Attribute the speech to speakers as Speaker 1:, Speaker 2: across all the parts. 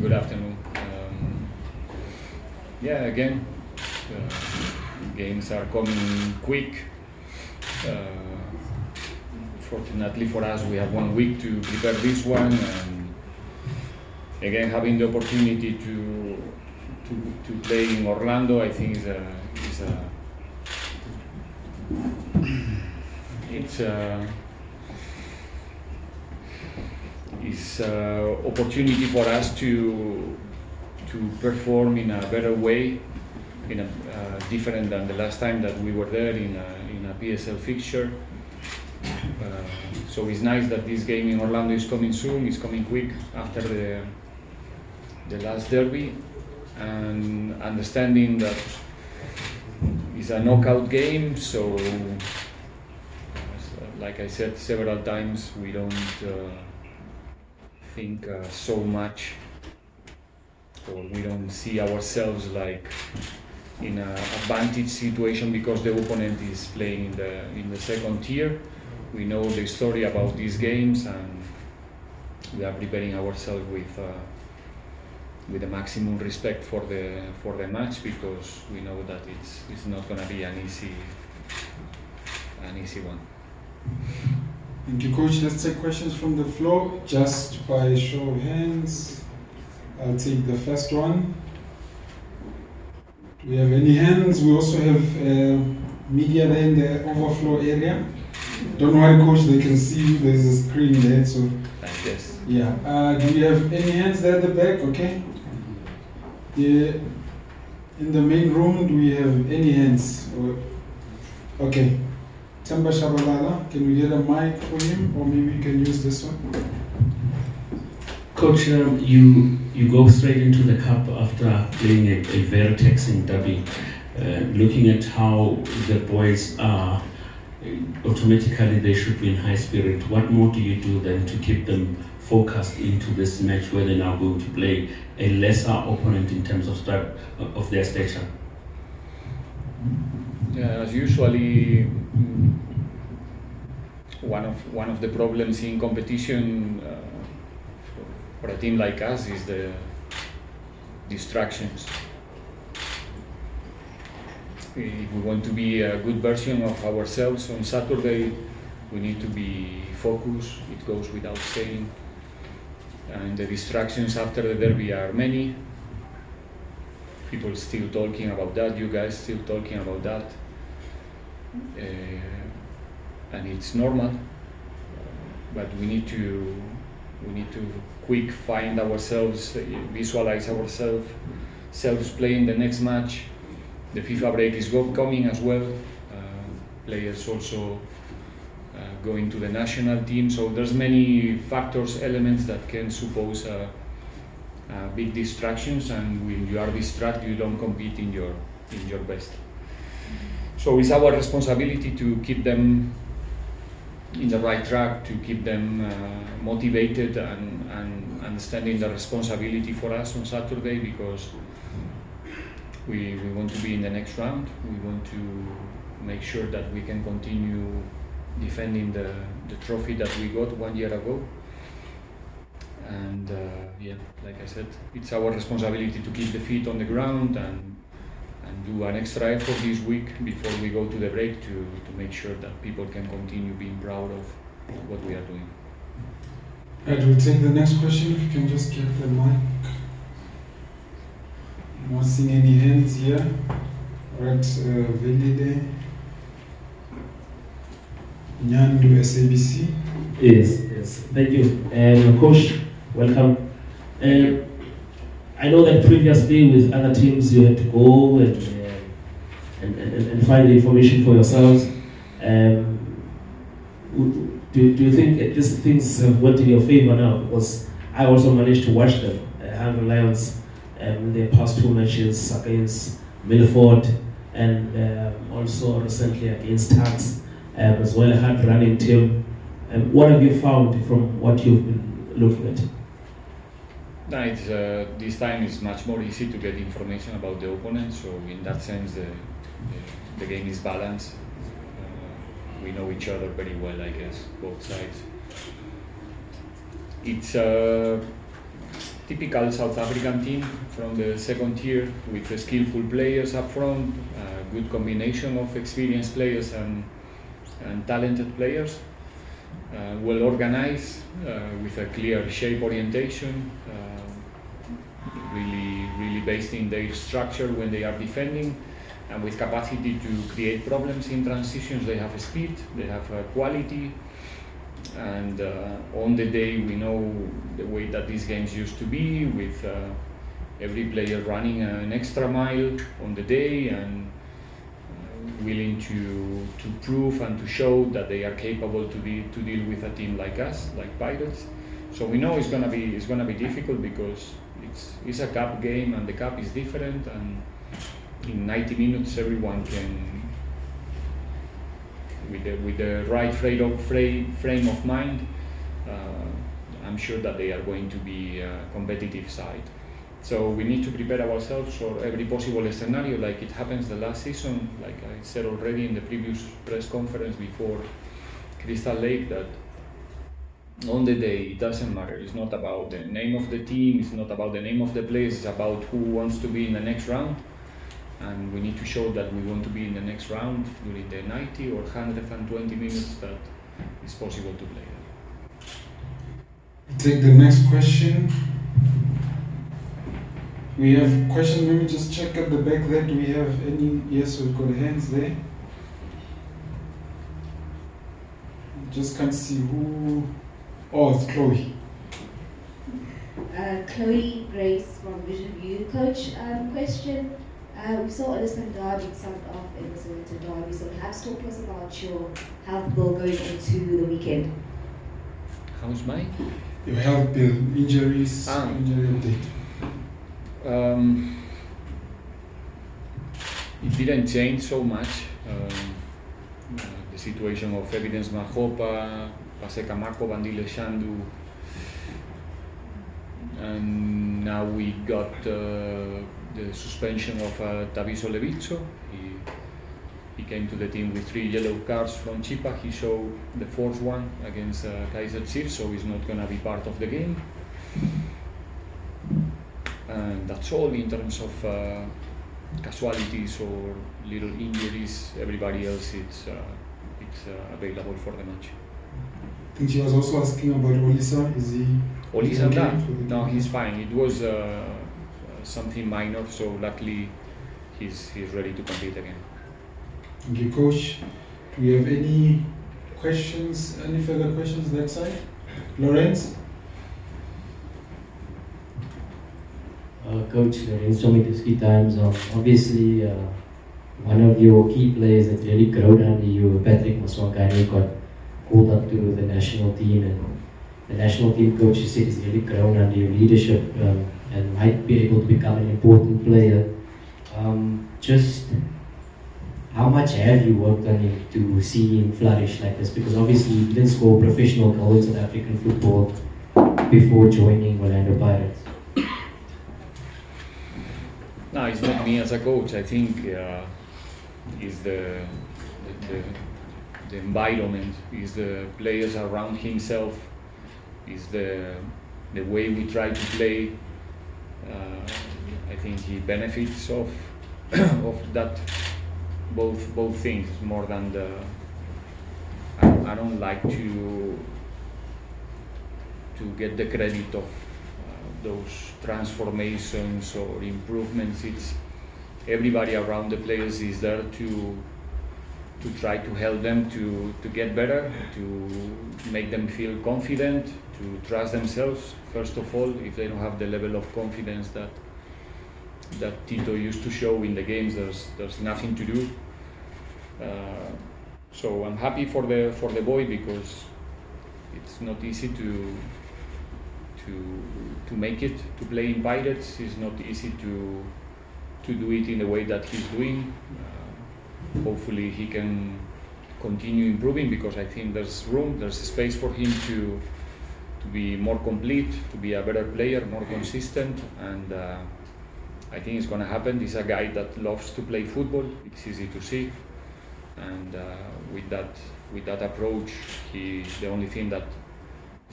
Speaker 1: Good afternoon. Um, yeah, again, uh, games are coming quick. Uh, fortunately for us, we have one week to prepare this one, and again, having the opportunity to to, to play in Orlando, I think is a is a it's a is a opportunity for us to to perform in a better way, in a uh, different than the last time that we were there in a, in a PSL fixture. Uh, so it's nice that this game in Orlando is coming soon. It's coming quick after the the last derby, and understanding that it's a knockout game. So, like I said several times, we don't uh, think uh, so much, or we don't see ourselves like in an advantage situation because the opponent is playing in the in the second tier. We know the story about these games, and we are preparing ourselves with uh, with the maximum respect for the for the match because we know that it's it's not going to be an easy an easy one.
Speaker 2: Thank you, Coach. Let's take questions from the floor, just by show of hands. I'll take the first one. Do we have any hands? We also have uh, media there in the overflow area. Don't worry, Coach, they can see you. There's a screen there, so.
Speaker 1: Yes.
Speaker 2: Yeah. Uh, do we have any hands there at the back? Okay. Yeah. In the main room, do we have any hands? Okay. Tamba Shabalala, can we get a mic for him, or maybe we can use this one?
Speaker 3: Coach, um, you you go straight into the cup after playing a, a very taxing derby. Uh, looking at how the boys are, uh, automatically they should be in high spirit. What more do you do then to keep them focused into this match where they're now going to play a lesser opponent in terms of sta- of their stature?
Speaker 1: Yeah, as usually, mm, one of one of the problems in competition uh, for, for a team like us is the distractions. If we want to be a good version of ourselves on Saturday, we need to be focused. It goes without saying. And the distractions after the derby are many. People still talking about that. You guys still talking about that uh, and it's normal. But we need to we need to quick find ourselves, uh, visualize ourselves, selves playing the next match. The FIFA break is go- coming as well. Uh, players also uh, going to the national team. So there's many factors, elements that can suppose uh, uh, big distractions. And when you are distracted, you don't compete in your in your best. So it's our responsibility to keep them in the right track, to keep them uh, motivated and, and understanding the responsibility for us on Saturday because we, we want to be in the next round. We want to make sure that we can continue defending the, the trophy that we got one year ago. And uh, yeah, like I said, it's our responsibility to keep the feet on the ground and and do an extra effort this week before we go to the break to, to make sure that people can continue being proud of what we are doing.
Speaker 2: Right, we'll take the next question. If you can just get the mic. I'm Not seeing any hands here. Right, uh, Velide. Mnyandu SABC.
Speaker 4: Yes, yes. Thank you. And coach, welcome. Um, I know that previously with other teams you had to go and, uh, and, and, and find the information for yourselves. Um, do, do you think these things have worked in your favor now? Because I also managed to watch them, uh, Hungry Lions, um, their past two matches against Milford and um, also recently against Tax, um, as well a hard running team. Um, what have you found from what you've been looking at?
Speaker 1: No, it's, uh, this time it's much more easy to get information about the opponent, so in that sense the, the, the game is balanced. Uh, we know each other very well, I guess, both sides. It's a typical South African team from the second tier with skillful players up front, a good combination of experienced players and, and talented players, uh, well organized uh, with a clear shape orientation, uh, really, really based in their structure when they are defending, and with capacity to create problems in transitions. They have speed, they have quality, and uh, on the day we know the way that these games used to be with uh, every player running an extra mile on the day and uh, willing to to prove and to show that they are capable to be to deal with a team like us like pirates so we know it's gonna be it's gonna be difficult because it's it's a cup game and the cup is different and in 90 minutes everyone can with the, with the right frame of, frame of mind, uh, I'm sure that they are going to be a competitive side. So we need to prepare ourselves for every possible scenario, like it happens the last season, like I said already in the previous press conference before Crystal Lake, that on the day it doesn't matter. It's not about the name of the team, it's not about the name of the place, it's about who wants to be in the next round and we need to show that we want to be in the next round during the 90 or 120 minutes that it's possible to play
Speaker 2: Take the next question. We have question. Maybe just check at the back there. Do we have any? Yes, we've got hands there. Just can't see who. Oh, it's Chloe.
Speaker 5: Uh, Chloe Grace from Vision View. Coach, um, question. Uh, we saw Alisson Derby summed off in the Soweto Derby, so perhaps talk to us about your health bill going into the weekend.
Speaker 1: How's mine?
Speaker 2: Your health bill, injuries, ah. injury update.
Speaker 1: Um, it didn't change so much. Um, uh, the situation of Evidence Makgopa, Paseka Mako Bandile Shandu, and now we got uh, the suspension of uh, Thabiso Lebitso. He, he came to the team with three yellow cards from Chippa. He showed the fourth one against uh, Kaizer Chiefs, so he's not going to be part of the game. And that's all in terms of uh, casualties or little injuries. Everybody else it's, uh, it's uh, available for the match.
Speaker 2: I think she was also asking about Olisa. Is he?
Speaker 1: Olisa, okay no, he's fine. It was uh, something minor. So luckily, he's he's ready to compete again.
Speaker 2: Thank you, coach. Do we have any questions? Any further questions that side? Lawrence.
Speaker 6: Uh, coach Lorenzo Mituski Times. Um, obviously, uh, one of your key players that really grown under you, Patrick Maswanganyi, got called up to the national team, and the national team coach, you said, has really grown under your leadership. Um, and might be able to become an important player. Um, just how much have you worked on him to see him flourish like this? Because obviously he didn't score professional goals in African football before joining Orlando Pirates.
Speaker 1: No, it's not me as a coach. I think uh, it's the, the, the environment, is the players around himself, is the the way we try to play uh, I think he benefits of of that both both things more than the. I, I don't like to to get the credit of those transformations or improvements. It's everybody around the players is there to to try to help them to, to get better, to make them feel confident, to trust themselves first of all if they don't have the level of confidence that that Tito used to show in the games there's there's nothing to do uh, so I'm happy for the for the boy because it's not easy to to to make it to play in Pirates it's not easy to to do it in the way that he's doing uh, hopefully he can continue improving because I think there's room there's space for him to to be more complete, to be a better player, more consistent, and uh, I think it's going to happen. He's a guy that loves to play football. It's easy to see, and uh, with that with that approach, he the only thing that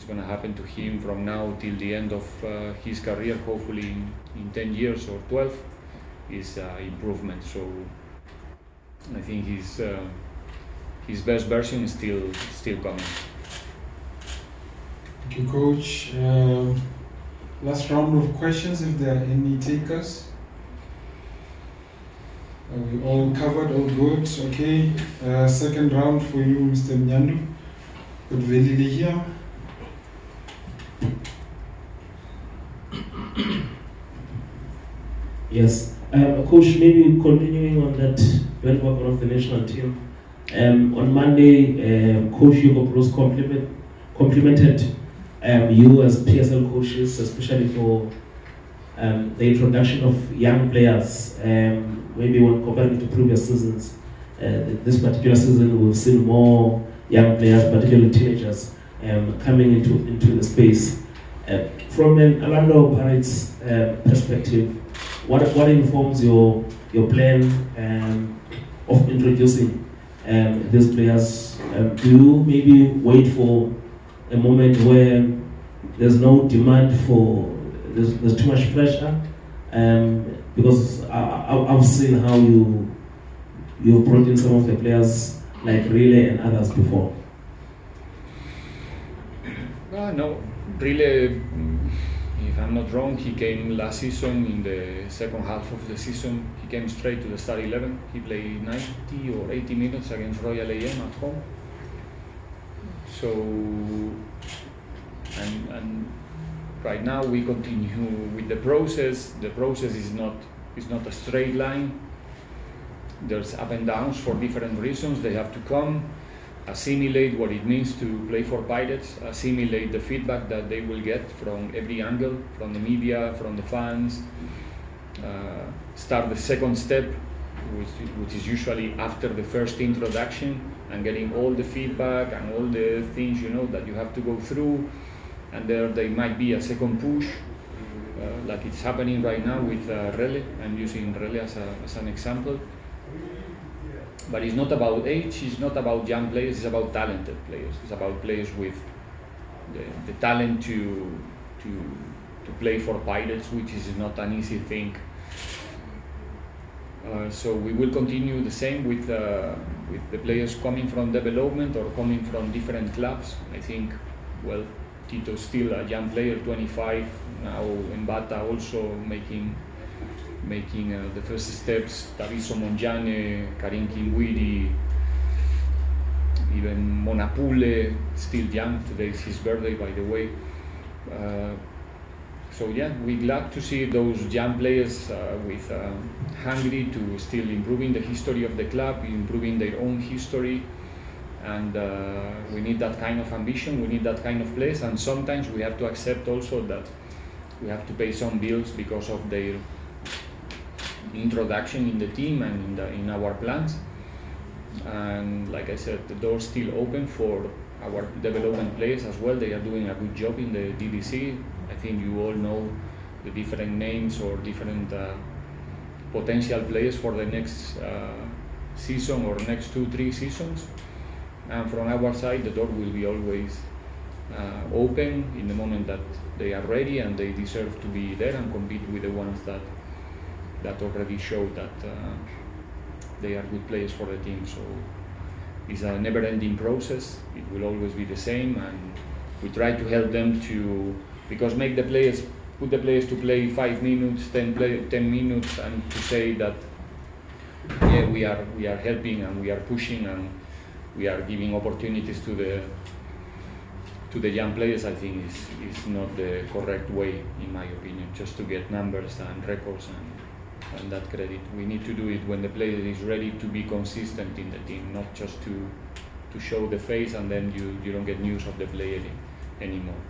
Speaker 1: is going to happen to him from now till the end of uh, his career, hopefully in, in 10 years or 12, is uh, improvement. So I think his uh, his best version is still still coming.
Speaker 2: Thank you, Coach. Uh, last round of questions, if there are any takers. We all covered, all good. Okay. Uh, second round for you, Mr. Mnyandu. Good validity here.
Speaker 4: Yes. Um, Coach, maybe continuing on that development of the national team. Um, on Monday, um, Coach Hugo Broos compliment, complimented um, you as PSL coaches, especially for um, the introduction of young players. Um, maybe when comparing to previous seasons, uh, this particular season we've seen more young players, particularly teenagers, um, coming into, into the space. Uh, from an Orlando Pirates uh, perspective, what, what informs your, your plan um, of introducing um, these players? Um, do you maybe wait for a moment where there's no demand for, there's, there's too much pressure? Um, because I, I've seen how you, you've brought in some of the players like Rele and others before.
Speaker 1: No, really, mm, if I'm not wrong, he came last season in the second half of the season. He came straight to the start 11. He played 90 or 80 minutes against Royal AM at home. So, and, and right now we continue with the process. The process is not is not a straight line. There's up and downs for different reasons. They have to come assimilate what it means to play for Pirates, assimilate the feedback that they will get from every angle, from the media, from the fans. Uh, start the second step, which, which is usually after the first introduction, and getting all the feedback and all the things you know that you have to go through. And there, there might be a second push, uh, like it's happening right now with uh, Rele. I'm using Rele as, a, as an example but it's not about age, it's not about young players, it's about talented players. It's about players with the, the talent to, to, to play for Pirates, which is not an easy thing. Uh, so we will continue the same with, uh, with the players coming from development or coming from different clubs. I think, well, Tito's still a young player, 25, now Mbata also making making uh, the first steps, Thabiso Monyane, Karim Kimvuidi, even Monnapule, still young, today is his birthday by the way. Uh, so yeah, we're glad to see those young players uh, with uh, hungry to still improving the history of the club, improving their own history, and uh, we need that kind of ambition, we need that kind of players, and sometimes we have to accept also that we have to pay some bills because of their introduction in the team and in, the, in our plans. And like I said, the door's still open for our development players as well. They are doing a good job in the DDC. I think you all know the different names or different uh, potential players for the next uh, season or next two, three seasons. And from our side, the door will be always uh, open in the moment that they are ready and they deserve to be there and compete with the ones that that already showed that uh, they are good players for the team. So it's a never-ending process. It will always be the same, and we try to help them to because make the players put the players to play five minutes, ten play, ten minutes, and to say that yeah we are we are helping and we are pushing and we are giving opportunities to the to the young players, I think is is not the correct way, in my opinion, just to get numbers and records and and that credit. We need to do it when the player is ready to be consistent in the team, not just to to show the face and then you, you don't get news of the player anymore.